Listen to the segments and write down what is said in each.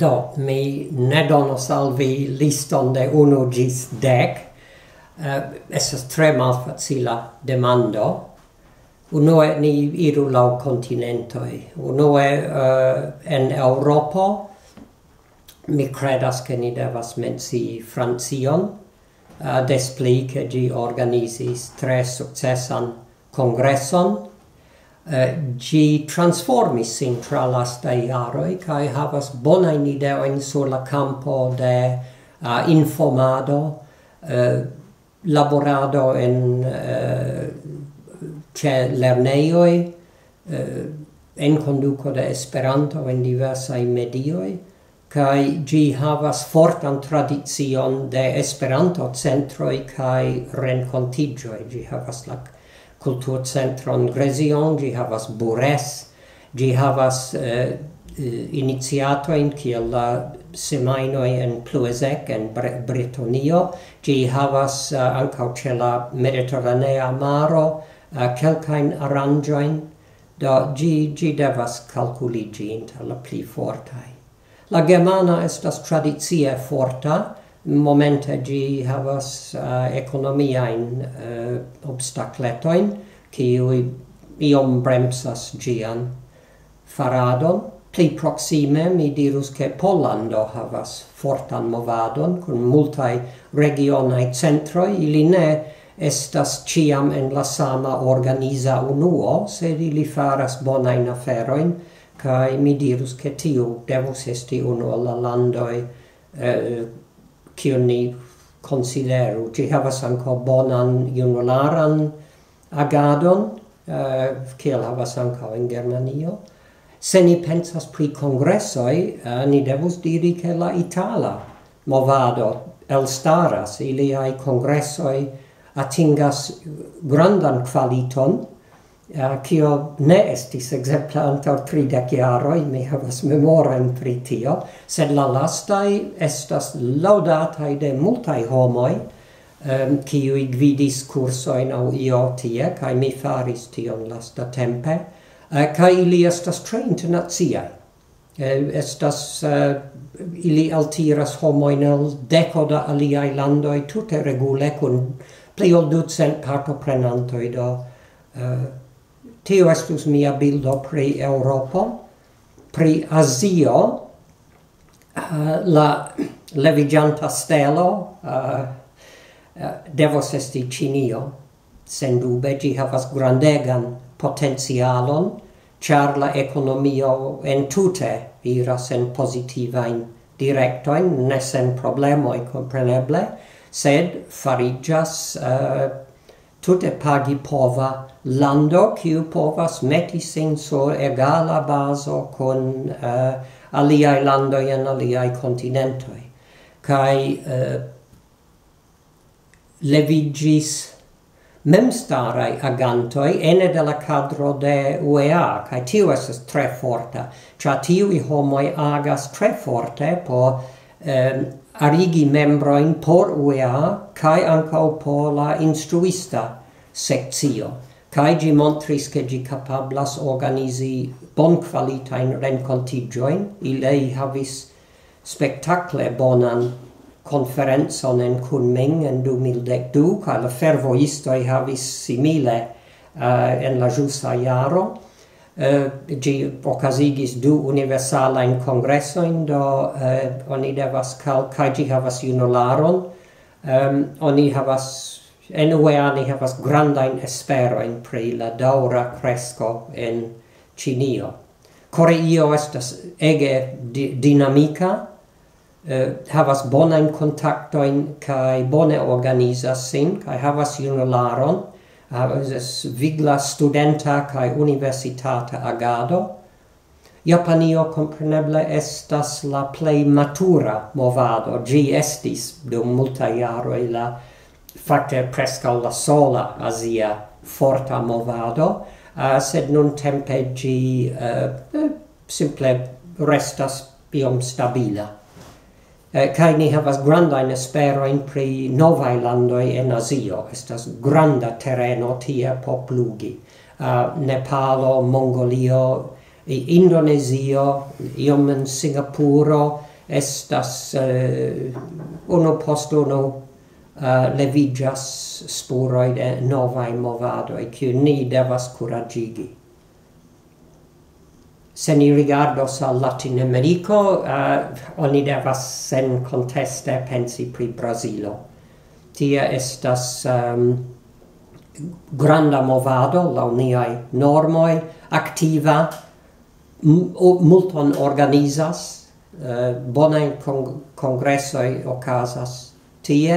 Do, mi ne donos al vi liston de 1 gis 10. Eh, estas tre malfacila demando. Unue ni iru lau continentoi. Unue eh, en Europo mi credas che ni devas menci Francion, eh, despli che gi organizis tre successan congresson, Eh, gi transformis sin tra lastai iaroi kai havas bonain ideoin sur la campo de uh, informado, uh, laborado en uh, ce lerneioi, uh, en conduco de Esperanto en diversai medioi, kai gi havas fortan tradizion de Esperanto centroi kai rencontigioi. Gi havas la kulturcentron Grezion, gi havas Bures, gi havas eh, eh iniziatoin kiel la semainoi en Pluezec en Bre Bretonio, gi havas eh, uh, ancau ce la Mediterranea maro, eh, uh, quelcain arrangioin, do gi, gi devas calculigi inter la pli fortai. La Germana estas tradizie forta, momente gi havas eh, uh, economiain uh, eh, obstacletoin, kiui iom bremsas gian faradon. Pli proxime mi dirus che Pollando havas fortan movadon, kun multai regionae centroi, ili ne estas ciam en la sama organiza unuo, sed ili faras bonain aferoin, kai mi dirus che tiu devus esti uno la landoi eh, kiun ni consideru. Ci havas anco bonan junularan agadon, uh, kiel havas anco in Germanio. Se ni pensas pri congressoi, uh, eh, ni devus diri che la Itala movado elstaras, iliai congressoi atingas grandan qualiton, Eh, kio ne estis ekzemple antaŭ tridek jaroj, mi havas memoron pri tio, sed la lastaj estas laudataj de multaj homoj, um, kiuj gvidis kursojn aŭ io tie, kaj mi faris tion lastatempe, uh, eh, kaj ili estas tre internaciaj. Uh, eh, estas, uh, ili altiras homojn el deko da aliaj landoj tute regule kun pli ol ducent partoprenantoj do uh, Tio estus mia bildo pri Europo, pri Azio, uh, la levigianta stelo uh, uh, devos esti Cinio, sen dube, gi havas grandegan potencialon, char la economio entute iras en positivain directoin, ne sen problemoi, compreneble, sed farigas uh, tutte pagi pova lando kiu povas meti sin sur egala bazo con eh, uh, aliai lando en aliai continentoi. Kai uh, eh, levigis memstarai agantoi ene de la cadro de UEA, kai tiu estes tre forta, cia tiui homoi agas tre forte po um, arigi membroin por UEA kai ancau por la instruista sekcio. Kai gi montris che gi capablas organizi bon kvalitajn rencontigioin, ilei havis spektakle bonan conferenzon en Kunming en 2012 kaj la fervoistoi havis simile uh, en la ĵusa iaro, eh, gi okazigis du universala in congresso in do eh, oni devas cal kai gi havas unolaron um, oni havas enue ani havas granda in espero in pri la daura cresco in Cinio Koreio estas ege di dinamika, eh, havas bona in contacto in kai bone organizas sin kai havas junularon es vigla studenta kaj universitata agado. Japanio compreneble estas la plei matura movado. gi estis dum multa iaro la fakte presca la sola Asia forta movado, uh, sed nun tempe gi uh, simple restas biom stabila eh, kai ni havas granda in espero in pri nova landoi en Azio estas granda terreno tie po plugi uh, eh, Nepalo Mongolio indonesio iom en Singapuro estas uh, uno posto no uh, eh, levigas spuroi de novae movadoi, kiu ni devas curagigi se ni rigardos al Latin Americo, uh, oni devas sen conteste pensi pri Brasilo. Tia estas um, granda movado, la uniai normoi, activa, multon organizas, eh, uh, bonain con congressoi ocasas tie,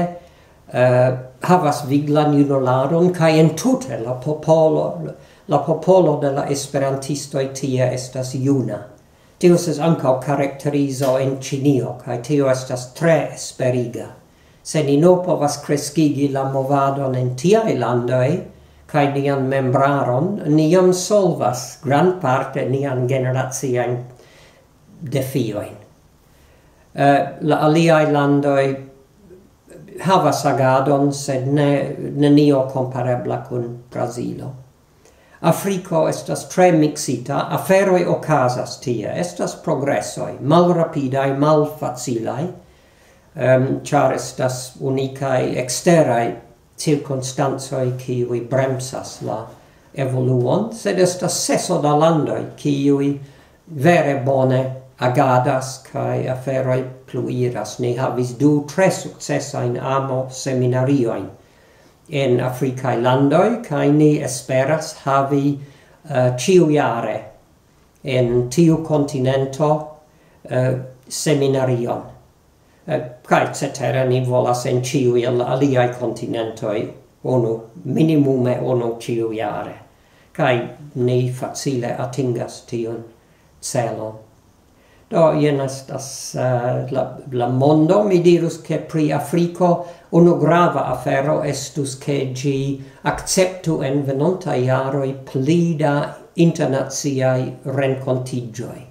uh, havas viglan junularon, cae entute la popolo, la popolo de la esperantistoj tie estas juna. Tio estas ankaŭ karakterizo en Ĉinio kaj tio estas tre esperiga. Se ni no povas kreskigi la movadon en tiaj landoj kaj nian membraron, ni jam solvas grandparte nian generaciajn defiojn. Uh, la aliaj landoj havas agadon, sed ne, nenio komparebla kun Brazilo. Africo estas tre mixita, aferoi ocasas tie, estas progressoi, mal facilai um, ehm, char estas unicae exterai circunstanzoi kiui bremsas la evoluon, sed estas seso da landoi kiui vere bone agadas kai aferoi pluiras. Ni havis du tre successa in amo seminarioin in Africae landoi, cae ni esperas havi eh, uh, ciujare en tiu continento uh, seminarion. Eh, uh, cae cetera ni volas en ciu el aliai continentoi onu, minimume onu ciujare. Cae ni facile atingas tiun celon. Do jen estas uh, la, la mondo, mi dirus che pri Africo uno grava afero estus che gi acceptu en venonta iaroi pli da internaziai rencontigioi.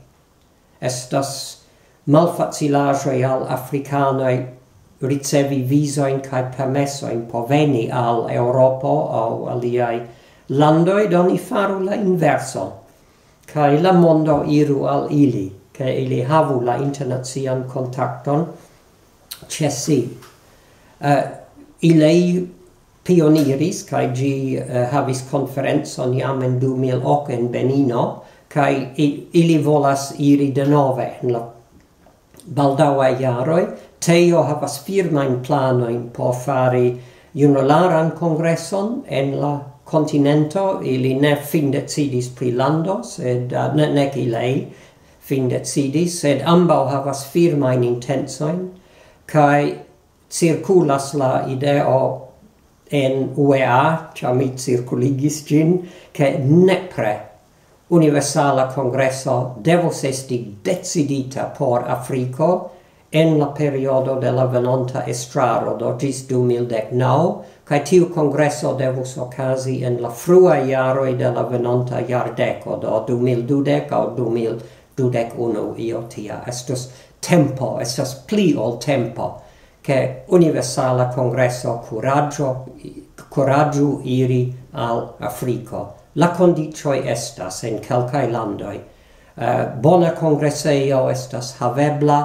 Estas malfacilajoi al africanoi ricevi visoin cae permessoin poveni al europa o aliai landoi, doni faru la inverso, cae la mondo iru al ili che ili havu la internazian contacton ce. Uh, eh, ilei pioniris, cae gi uh, eh, havis conferenzon jam in 2008 in Benino, cae ili volas iri de nove en la baldaua iaroi. Teo havas firmain planoin por fari junularan congresson en la continento, ili ne fin decidis pri lando, sed uh, ne, nec ilei, fin decidis, sed ambau havas firmain intensoin, cae circulas la ideo en UEA, cia mi circuligis gin, che nepre universala congresso devos esti decidita por Africo en la periodo de la venonta estraro, do gis 2019, cae tiu congresso devus ocasi en la frua iaroi de la venonta iardeco, do 2012 o 2013, dudec uno io tia, estus tempo, estus pli ol tempo, che universala congresso curaggio, curaggio iri al Africo. La condicioi estas in calcai landoi. Uh, bona congresseio estas havebla,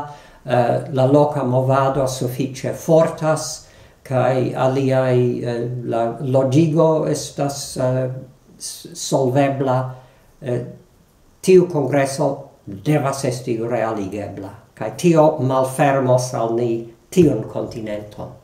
uh, la loca movado suffice fortas, kai aliai uh, la logigo estas uh, solvebla uh, tiu congresso devas esti realigebla, kai tio malfermos al ni tion continenton.